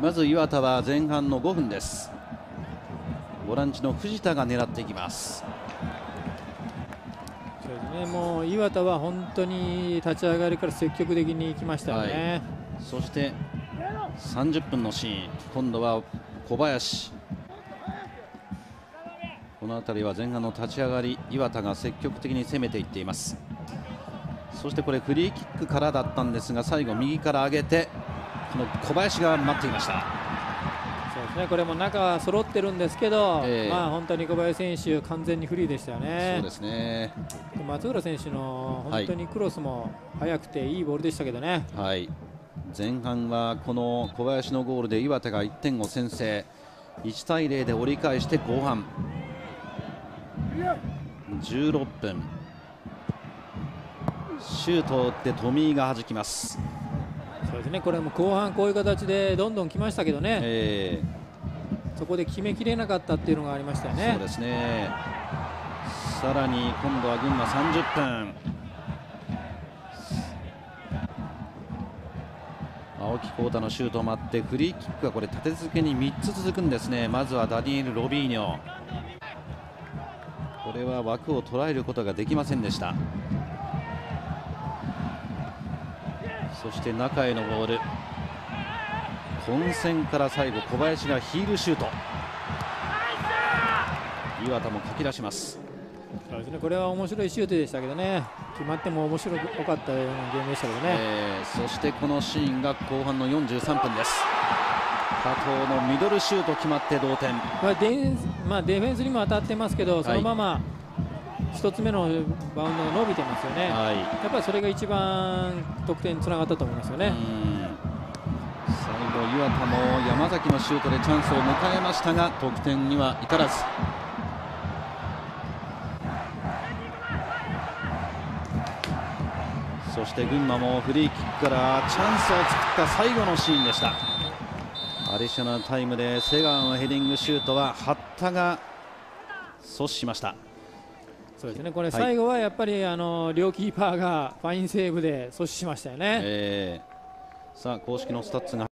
まず岩田は前半の5分です。ボランチの藤田が狙っていきます。そうですね。もう岩田は本当に立ち上がりから積極的に行きましたよね、はい、そして30分のシーン。今度は小林。この辺りは前半の立ち上がり岩田が積極的に攻めていっています。そしてこれフリーキックからだったんですが最後右から上げてこの小林が待っていました。そうですね。これも中は揃ってるんですけど、えー、まあ本当に小林選手完全にフリーでしたよね。そうですね。松浦選手の本当にクロスも速くていいボールでしたけどね。はい。前半はこの小林のゴールで岩手が1点を先制。1対0で折り返して後半。16分。シュートを打って富井が弾きますそうですねこれも後半こういう形でどんどん来ましたけどね、えー、そこで決めきれなかったっていうのがありましたよね。そうですね。さらに今度は群馬30分。青木浩太のシュートを待ってフリーキックがこれ立て続けに3つ続くんですね。まずはダニエル・ロビーニョ。これは枠を捉えることができませんでしたそして中へのボール。混戦から最後小林がヒールシュート。岩田もかき出します。そうですね。これは面白いシュートでしたけどね。決まっても面白かったようなゲームでしたけどね、えー、そしてこのシーンが後半の43分です。加藤のミドルシュート決まって同点、まあデまあ、ディフェンスにも当たってますけどそのまま1つ目のバウンドが伸びてますよね、はい、やっぱりそれが一番得点につながったと思いますよね。最後、岩田も山崎のシュートでチャンスを迎えましたが得点には至らず。そして群馬もフリーキックからチャンスを作った最後のシーンでした。アディショナルタイムで瀬川のヘディングシュートは八田が阻止しましたそうですね。これ最後はやっぱり、あの両キーパーがファインセーブで阻止しましたよね、えー、さあ公式のスタッツが